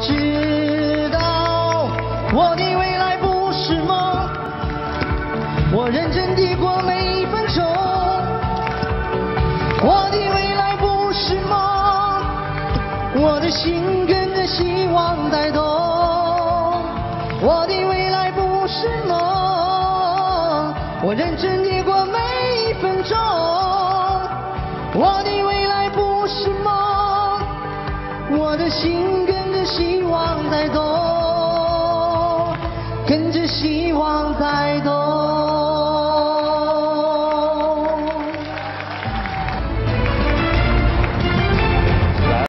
知道我的未来不是梦，我认真地过每一分钟。我的未来不是梦，我的心跟着希望在动。我的未来不是梦，我认真地过每一分钟。我的未来不是梦，我的心跟着希望在动，跟着希望在。